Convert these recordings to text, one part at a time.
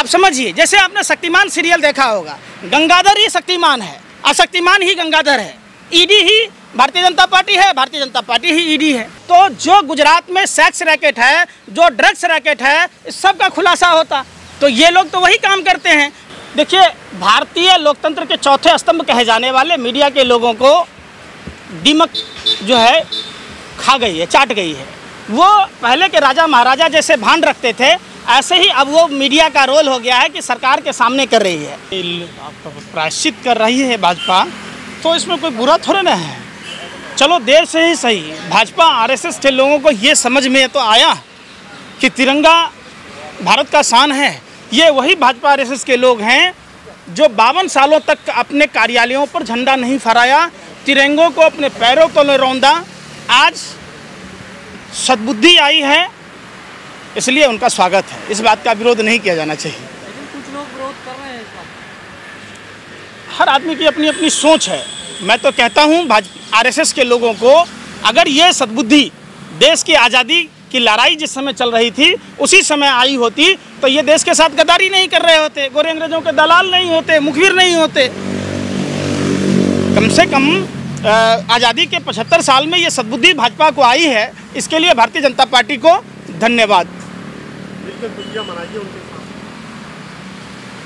आप समझिए, जैसे आपने शक्तिमान सीरियल देखा होगा, गंगाधर ही शक्तिमान है, अशक्तिमान ही गंगाधर है ईडी ही भारतीय जनता पार्टी है, भारतीय जनता पार्टी ही ईडी है। तो जो गुजरात में सेक्स रैकेट है, जो ड्रग्स रैकेट है सब का खुलासा होता। तो ये लोग तो वही काम करते हैं। देखिए, भारतीय लोकतंत्र के चौथे स्तंभ कहे जाने वाले मीडिया के लोगों को दिमक जो है, खा गई है, चाट गई है। वो पहले के राजा महाराजा जैसे भांड रखते थे ऐसे ही अब वो मीडिया का रोल हो गया है कि सरकार के सामने कर रही है। प्रायश्चित कर रही है भाजपा तो इसमें कोई बुरा थोड़ा ना है। चलो, देर से ही सही। भाजपा, आरएसएस के लोगों को ये समझ में तो आया कि तिरंगा भारत का शान है। ये वही भाजपा, आरएसएस के लोग हैं जो बावन सालों तक अपने कार्यालयों पर झंडा नहीं फहराया, तिरंगों को अपने पैरों तले रौंदा। आज सद्बुद्धि आई है इसलिए उनका स्वागत है। इस बात का विरोध नहीं किया जाना चाहिए। कुछ लोग विरोध कर रहे हैं हर आदमी की अपनी अपनी सोच है। मैं तो कहता हूँ भाजपा आरएसएस के लोगों को अगर ये सद्बुद्धि देश की आज़ादी की लड़ाई जिस समय चल रही थी उसी समय आई होती तो ये देश के साथ गद्दारी नहीं कर रहे होते। गोरे अंग्रेज़ों के दलाल नहीं होते मुखबिर नहीं होते। कम से कम आज़ादी के 75 साल में ये सद्बुद्धि भाजपा को आई है। इसके लिए भारतीय जनता पार्टी को धन्यवाद।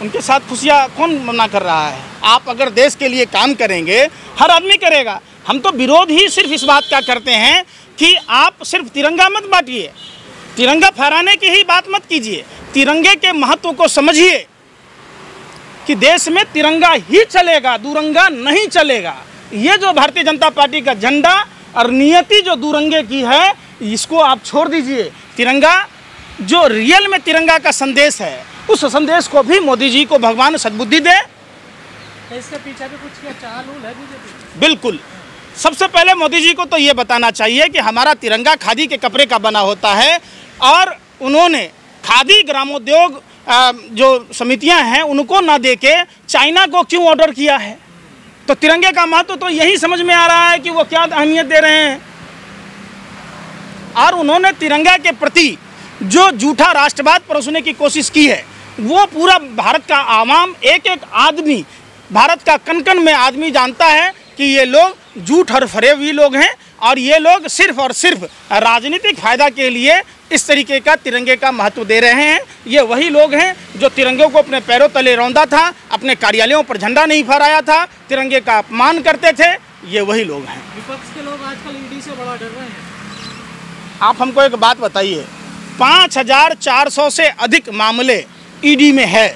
उनके साथ खुशियाँ कौन मना कर रहा है? आप अगर देश के लिए काम करेंगे, हर आदमी करेगा। हम तो विरोध ही सिर्फ़ इस बात का करते हैं कि आप सिर्फ़ तिरंगा मत बांटिए। तिरंगा फहराने की ही बात मत कीजिए। तिरंगे के महत्व को समझिए कि देश में तिरंगा ही चलेगा, दुरंगा नहीं चलेगा। ये जो भारतीय जनता पार्टी का झंडा और नियति जो दुरंगे की है, इसको आप छोड़ दीजिए। तिरंगा जो रियल में तिरंगा का संदेश है उस संदेश को भी मोदी जी को भगवान सदबुद्धि दे। इसके पीछे भी कुछ क्या? है बीजेपी बिल्कुल। सबसे पहले मोदी जी को तो ये बताना चाहिए कि हमारा तिरंगा खादी के कपड़े का बना होता है और उन्होंने खादी ग्रामोद्योग जो समितियाँ हैं उनको ना दे के चाइना को क्यों ऑर्डर किया है? तो तिरंगे का महत्व तो यही समझ में आ रहा है कि वो क्या अहमियत दे रहे हैं। और उन्होंने तिरंगा के प्रति जो झूठा राष्ट्रवाद परोसने की कोशिश की है वो पूरा भारत का आवाम एक एक आदमी भारत का कन कन में आदमी जानता है कि ये लोग झूठ और फरेबी लोग हैं और ये लोग सिर्फ़ और सिर्फ़ राजनीतिक फ़ायदा के लिए इस तरीके का तिरंगे का महत्व दे रहे हैं। ये वही लोग हैं जो तिरंगे को अपने पैरों तले रौंदा था अपने कार्यालयों पर झंडा नहीं फहराया था तिरंगे का अपमान करते थे ये वही लोग हैं। विपक्ष के लोग आजकल ईडी से बड़ा डर रहे हैं। आप हमको एक बात बताइए पाँच हज़ार चार सौ से अधिक मामले ईडी में है।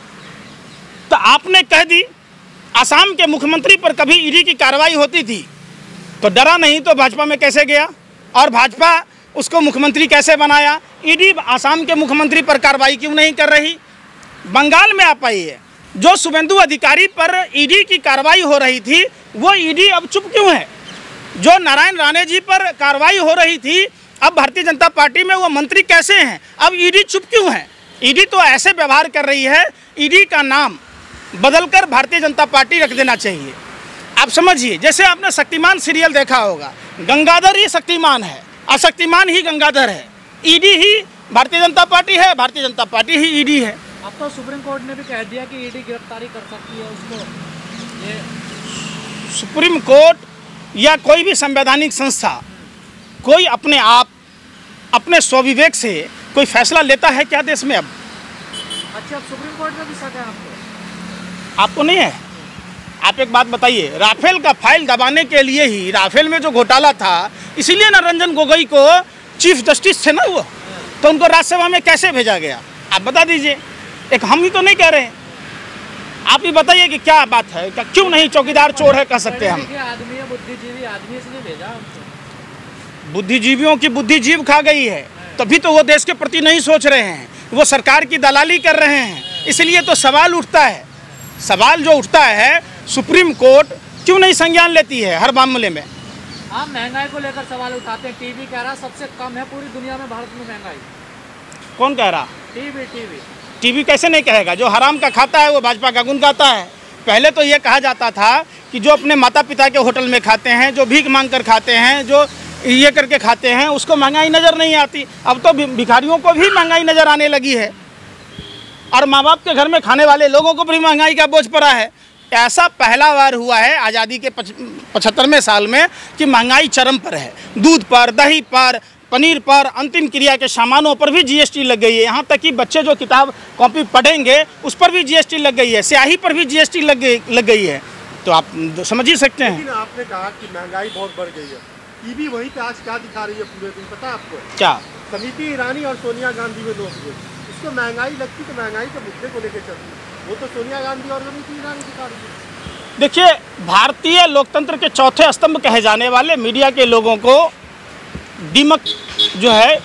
तो आपने कह दी असम के मुख्यमंत्री पर कभी ईडी की कार्रवाई होती थी? तो डरा नहीं तो भाजपा में कैसे गया? और भाजपा उसको मुख्यमंत्री कैसे बनाया? ईडी आसाम के मुख्यमंत्री पर कार्रवाई क्यों नहीं कर रही? बंगाल में आप आइए। जो शुभेंदु अधिकारी पर ईडी की कार्रवाई हो रही थी, वो ईडी अब चुप क्यों है? जो नारायण राणे जी पर कार्रवाई हो रही थी अब भारतीय जनता पार्टी में वो मंत्री कैसे हैं? अब ईडी चुप क्यों है? ईडी तो ऐसे व्यवहार कर रही है ईडी का नाम बदलकर भारतीय जनता पार्टी रख देना चाहिए। आप समझिए जैसे आपने शक्तिमान सीरियल देखा होगा गंगाधर ही शक्तिमान है अशक्तिमान ही गंगाधर है। ईडी ही भारतीय जनता पार्टी है भारतीय जनता पार्टी ही ईडी है। अब तो सुप्रीम कोर्ट ने भी कह दिया कि ईडी गिरफ्तारी कर सकती है उसको। ये सुप्रीम कोर्ट या कोई भी संवैधानिक संस्था कोई अपने आप अपने स्वविवेक से कोई फैसला लेता है क्या देश में अब? अच्छा अब सुप्रीम कोर्ट में भी शक है आपको? आपको नहीं है? आप एक बात बताइए राफेल का फ़ाइल दबाने के लिए ही राफेल में जो घोटाला था इसीलिए ना रंजन गोगोई को चीफ जस्टिस थे ना वो? तो उनको राज्यसभा में कैसे भेजा गया? आप बता दीजिए। एक हम ही तो नहीं कह रहे हैं। आप ही बताइए कि क्या बात है क्या क्यों नहीं चौकीदार चोर है कह सकते हैं हम? आदमी बुद्धिजीवी आदमी इसने भेजा बुद्धिजीवियों की बुद्धिजीव खा गई है तभी तो वो देश के प्रति नहीं सोच रहे हैं। वो सरकार की दलाली कर रहे हैं। इसलिए तो सवाल उठता है। सवाल जो उठता है सुप्रीम कोर्ट क्यों नहीं संज्ञान लेती है हर मामले में? आप महँगाई को लेकर सवाल उठाते हैं। टीवी कह रहा सबसे कम है पूरी दुनिया में भारत में महँगाई। कौन कह रहा? TV TV. टीवी कैसे नहीं कहेगा? जो हराम का खाता है वो भाजपा का गुण गाता है। पहले तो ये कहा जाता था कि जो अपने माता पिता के होटल में खाते हैं जो भीख मांग कर खाते हैं जो ये करके खाते हैं, उसको महँगाई नज़र नहीं आती। अब तो भिखारियों को भी महँगाई नज़र आने लगी है। और माँ बाप के घर में खाने वाले लोगों को भी महँगाई का बोझ पड़ा है। ऐसा पहला बार हुआ है आज़ादी के पचहत्तरवें साल में कि महँगाई चरम पर है। दूध पर, दही पर, पनीर पर, अंतिम क्रिया के सामानों पर भी जीएसटी लग गई है। यहाँ तक कि बच्चे जो किताब कॉपी पढ़ेंगे, उस पर भी जीएसटी लग गई है। स्याही पर भी जीएसटी लग गई लग गई है। तो आप समझ ही सकते हैं। आपने कहा कि महँगाई बहुत बढ़ गई है। टीवी वहीं पे आज क्या दिखा रही है पूरे दिन पता है आपको? क्या? समिति ईरानी और सोनिया गांधी में हुए। उसको महँगाई लगती तो महँगाई के मुद्दे को लेकर चलती वो तो सोनिया गांधी और समिति ईरानी दिखा रही है। देखिए भारतीय लोकतंत्र के चौथे स्तंभ कहे जाने वाले मीडिया के लोगों को दीमक जो है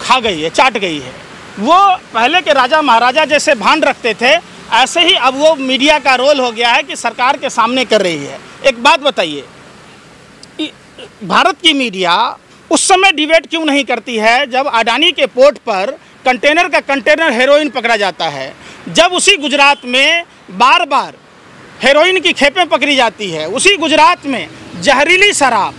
खा गई है चाट गई है। वो पहले के राजा महाराजा जैसे भांड रखते थे ऐसे ही अब वो मीडिया का रोल हो गया है कि सरकार के सामने कर रही है। एक बात बताइए भारत की मीडिया उस समय डिबेट क्यों नहीं करती है जब अडानी के पोर्ट पर कंटेनर का कंटेनर हेरोइन पकड़ा जाता है? जब उसी गुजरात में बार बार हेरोइन की खेपें पकड़ी जाती है, उसी गुजरात में जहरीली शराब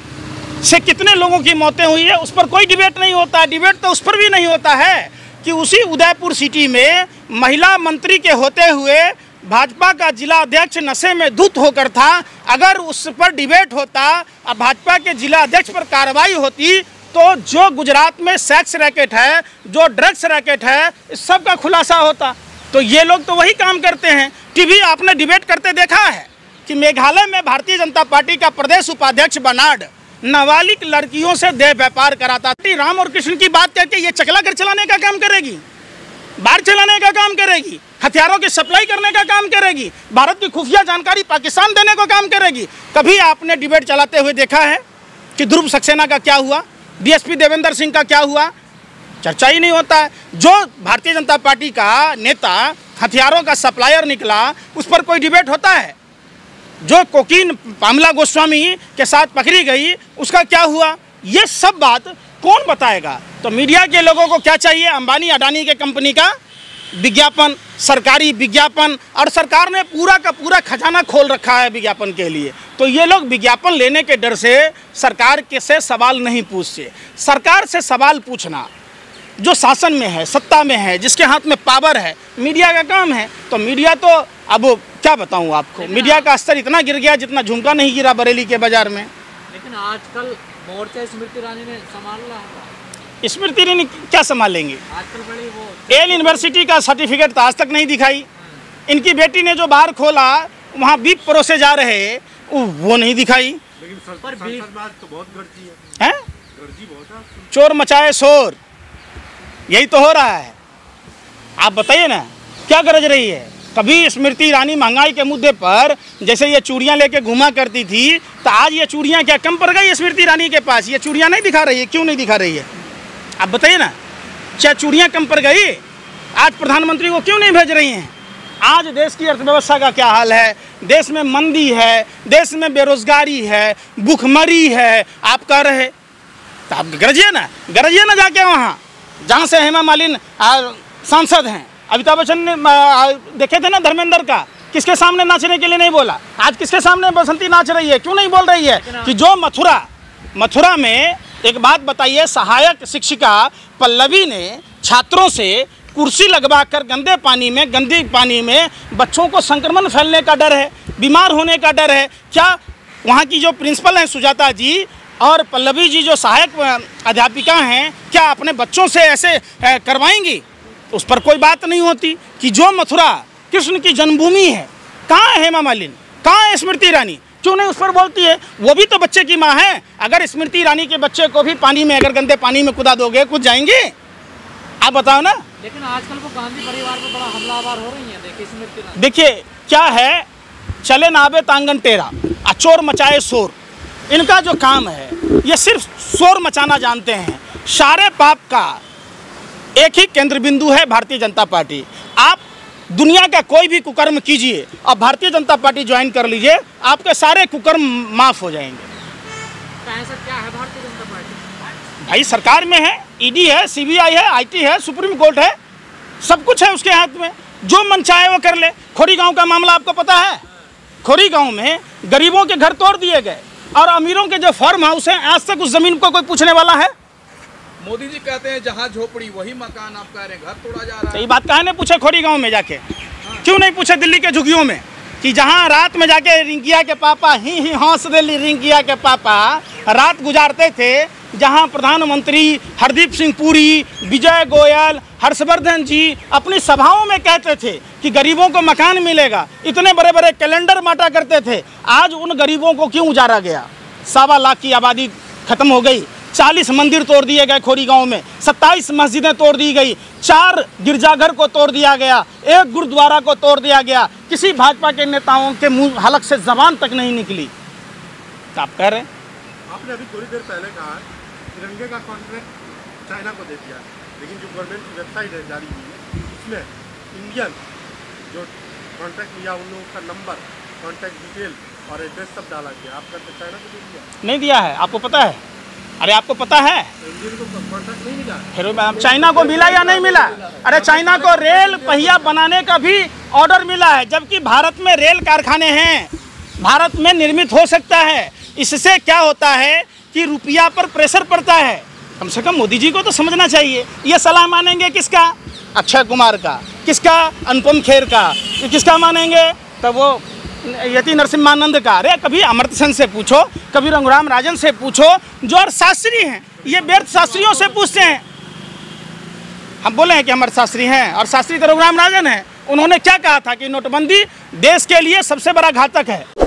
से कितने लोगों की मौतें हुई है, उस पर कोई डिबेट नहीं होता। डिबेट तो उस पर भी नहीं होता है कि उसी उदयपुर सिटी में महिला मंत्री के होते हुए भाजपा का जिला अध्यक्ष नशे में धुत होकर था। अगर उस पर डिबेट होता और भाजपा के जिला अध्यक्ष पर कार्रवाई होती तो जो गुजरात में सेक्स रैकेट है, जो ड्रग्स रैकेट है, इस सब का खुलासा होता। तो ये लोग तो वही काम करते हैं। टीवी आपने डिबेट करते देखा है कि मेघालय में भारतीय जनता पार्टी का प्रदेश उपाध्यक्ष बनाड नाबालिग लड़कियों से देह व्यापार कराता। राम और कृष्ण की बात करके ये चकला घर चलाने का काम करेगी, बाढ़ चलाने का काम करेगी। हथियारों की सप्लाई करने का काम करेगी, भारत की खुफिया जानकारी पाकिस्तान देने का काम करेगी। कभी आपने डिबेट चलाते हुए देखा है कि ध्रुव सक्सेना का क्या हुआ, डीएसपी देवेंद्र सिंह का क्या हुआ? चर्चा ही नहीं होता है। जो भारतीय जनता पार्टी का नेता हथियारों का सप्लायर निकला, उस पर कोई डिबेट होता है? जो कोकीन पामला गोस्वामी के साथ पकड़ी गई, उसका क्या हुआ? ये सब बात कौन बताएगा? तो मीडिया के लोगों को क्या चाहिए? अंबानी अडानी के कंपनी का विज्ञापन सरकारी विज्ञापन और सरकार ने पूरा का पूरा खजाना खोल रखा है विज्ञापन के लिए। तो ये लोग विज्ञापन लेने के डर से सरकार के से सवाल नहीं पूछते। सरकार से सवाल पूछना जो शासन में है सत्ता में है जिसके हाथ में पावर है मीडिया का काम है तो मीडिया तो अब क्या बताऊँ आपको? मीडिया का स्तर इतना गिर गया जितना झुमका नहीं गिरा बरेली के बाज़ार में। लेकिन आजकल मोर्चा स्मृति ईरानी ने संभाल रहा स्मृति ईरानी क्या संभालेंगे? आजकल एल यूनिवर्सिटी का सर्टिफिकेट तो आज तक नहीं दिखाई। इनकी बेटी ने जो बाहर खोला वहाँ बीप परोसे जा रहे वो नहीं दिखाई। लेकिन पर भी- संसद में आज तो बहुत गर्जी है। हैं? गर्जी बहुत चोर मचाए शोर। यही तो हो रहा है। आप बताइए ना क्या गरज रही है? कभी स्मृति ईरानी महँगाई के मुद्दे पर जैसे ये चूड़ियाँ लेके घुमा करती थी तो आज ये चूड़ियाँ क्या कम पड़ गई स्मृति ईरानी के पास? ये चूड़ियाँ नहीं दिखा रही है क्यों नहीं दिखा रही है? आप बताइए ना, क्या चूड़ियाँ कम पर गई? आज प्रधानमंत्री को क्यों नहीं भेज रही हैं? आज देश की अर्थव्यवस्था का क्या हाल है? देश में मंदी है, देश में बेरोजगारी है, भूखमरी है, आप कह रहे तो आप गरजिए ना गरजिए ना जाके वहाँ, जहाँ से हेमा मालिन सांसद हैं। अमिताभ बच्चन ने देखे थे ना धर्मेंद्र का? किसके सामने नाचने के लिए नहीं बोला? आज किसके सामने बसंती नाच रही है? क्यों नहीं बोल रही है? कि जो मथुरा मथुरा में एक बात बताइए, सहायक शिक्षिका पल्लवी ने छात्रों से कुर्सी लगवा कर गंदे पानी में, गंदे पानी में बच्चों को संक्रमण फैलने का डर है, बीमार होने का डर है। क्या वहाँ की जो प्रिंसिपल हैं सुजाता जी और पल्लवी जी जो सहायक अध्यापिका हैं, क्या अपने बच्चों से ऐसे करवाएँगी? उस पर कोई बात नहीं होती कि जो मथुरा कृष्ण की जन्मभूमि है, कहाँ है हेमा मालिन कहाँ है स्मृति ईरानी? क्यों नहीं उस पर बोलती है? वो भी तो बच्चे की माँ है। अगर स्मृति ईरानी के बच्चे को भी पानी में अगर गंदे पानी में कुदा दोगे कुछ जाएँगे? आप बताओ ना। लेकिन आजकल वो गांधी परिवार पर बड़ा हमलावर हो रही है देखिए स्मृति देखिए क्या है? चले नाबे तांगन टेरा अचोर मचाए शोर। इनका जो काम है ये सिर्फ़ शोर मचाना जानते हैं। सारे पाप का एक ही केंद्र बिंदु है भारतीय जनता पार्टी। आप दुनिया का कोई भी कुकर्म कीजिए और भारतीय जनता पार्टी ज्वाइन कर लीजिए आपके सारे कुकर्म माफ़ हो जाएँगे। क्या है भारतीय जनता पार्टी? भाई सरकार में है ईडी है सीबीआई है आईटी है सुप्रीम कोर्ट है सब कुछ है उसके हाथ में। जो मन चाहे वो कर ले। खोरी गाँव का मामला आपको पता है? खोरी गाँव में गरीबों के घर तोड़ दिए गए। और अमीरों के जो फार्म हाउस हैं आज तक उस ज़मीन को कोई पूछने वाला है? मोदी जी कहते हैं जहाँ झोपड़ी वही मकान आप कह रहे हैं घर तोड़ा जा रहा तो है ये बात कहा ने पूछे खोरी गाँव में जाके? क्यों नहीं पूछे दिल्ली के झुग्गियों में? कि जहाँ रात में जाके रिंकिया के पापा ही ही हंस दिल्ली रिंकिया के पापा रात गुजारते थे जहाँ प्रधानमंत्री हरदीप सिंह पुरी विजय गोयल हर्षवर्धन जी अपनी सभाओं में कहते थे कि गरीबों को मकान मिलेगा। इतने बड़े बड़े कैलेंडर बांटा करते थे। आज उन गरीबों को क्यों उजारा गया? सवा लाख की आबादी खत्म हो गई। चालीस मंदिर तोड़ दिए गए खोरी गाँव में सत्ताईस मस्जिदें तोड़ दी गई चार गिरजाघर को तोड़ दिया गया एक गुरुद्वारा को तोड़ दिया गया किसी भाजपा के नेताओं के मुँह हलक से जबान तक नहीं निकली। तो आप कह रहे हैं? आपने अभी थोड़ी देर पहले कहा तिरंगे का कॉन्ट्रैक्ट चाइना को दे दिया लेकिन जो गवर्नमेंट की वेबसाइट है जारी हुई है उसमें इंडियन जो कॉन्ट्रैक्ट लिया उन लोगों का नंबर कॉन्टैक्ट डिटेल और एड्रेस सब डाला गया आपका तो चाइना को दे दिया। नहीं दिया है आपको पता है? अरे आपको पता है? फिर चाइना को मिला या नहीं मिला? अरे चाइना को रेल पहिया बनाने का भी ऑर्डर मिला है, जबकि भारत में रेल कारखाने हैं। भारत में निर्मित हो सकता है। इससे क्या होता है कि रुपया पर प्रेशर पड़ता है। कम से कम मोदी जी को तो समझना चाहिए। ये सलाह मानेंगे किसका? अक्षय कुमार का। किसका? अनुपम खेर का। किसका मानेंगे? तो वो यति नरसिम्हानंद का। अरे, कभी अमृत सेन से पूछो, कभी रंगुराम राजन से पूछो, जो अर्थशास्त्री शास्त्री हैं, ये व्यर्थ शास्त्रियों से पूछते हैं। हम बोले हैं कि हम अर्थशास्त्री हैं, और शास्त्री तो रघुराम राजन हैं। उन्होंने क्या कहा था कि नोटबंदी देश के लिए सबसे बड़ा घातक है।